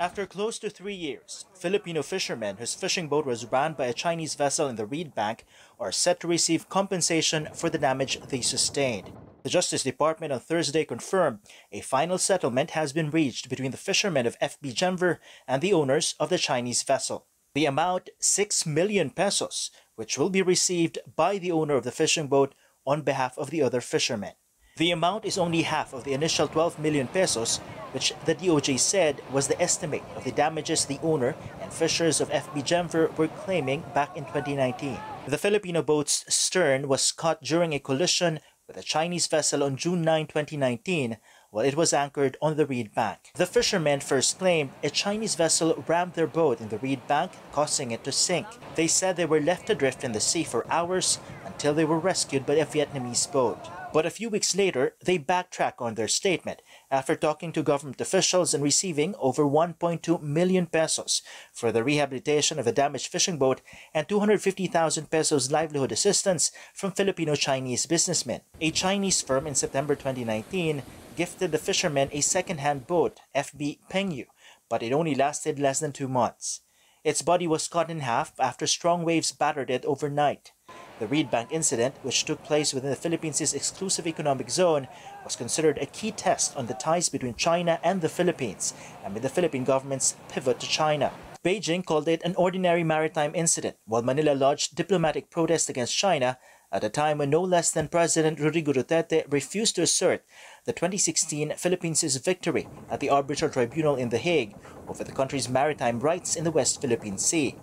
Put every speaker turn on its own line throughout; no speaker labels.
After close to three years, Filipino fishermen whose fishing boat was run by a Chinese vessel in the Reed Bank are set to receive compensation for the damage they sustained. The Justice Department on Thursday confirmed a final settlement has been reached between the fishermen of FB Gemver and the owners of the Chinese vessel. The amount 6 million pesos, which will be received by the owner of the fishing boat on behalf of the other fishermen. The amount is only half of the initial 12 million pesos, which the DOJ said was the estimate of the damages the owner and fishers of FB Gemver were claiming back in 2019. The Filipino boat's stern was caught during a collision with a Chinese vessel on June 9, 2019, while it was anchored on the Reed Bank. The fishermen first claimed a Chinese vessel rammed their boat in the Reed Bank, causing it to sink. They said they were left adrift in the sea for hours until they were rescued by a Vietnamese boat. But a few weeks later, they backtrack on their statement after talking to government officials and receiving over 1.2 million pesos for the rehabilitation of a damaged fishing boat and 250,000 pesos livelihood assistance from Filipino-Chinese businessmen. A Chinese firm in September 2019 gifted the fishermen a second-hand boat, FB Pengyu, but it only lasted less than two months. Its body was cut in half after strong waves battered it overnight. The Reed Bank incident, which took place within the Philippines' exclusive economic zone, was considered a key test on the ties between China and the Philippines amid the Philippine government's pivot to China. Beijing called it an ordinary maritime incident, while Manila lodged diplomatic protest against China at a time when no less than President Rodrigo Duterte refused to assert the 2016 Philippines' victory at the Arbitral Tribunal in The Hague over the country's maritime rights in the West Philippine Sea.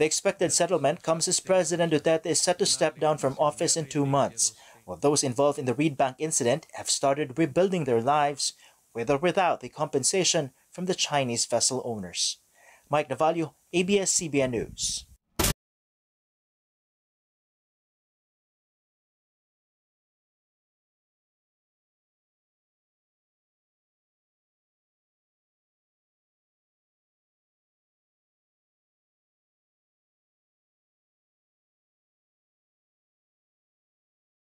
The expected settlement comes as President Duterte is set to step down from office in two months, while those involved in the Reed Bank incident have started rebuilding their lives with or without the compensation from the Chinese vessel owners. Mike Navallo, ABS-CBN News.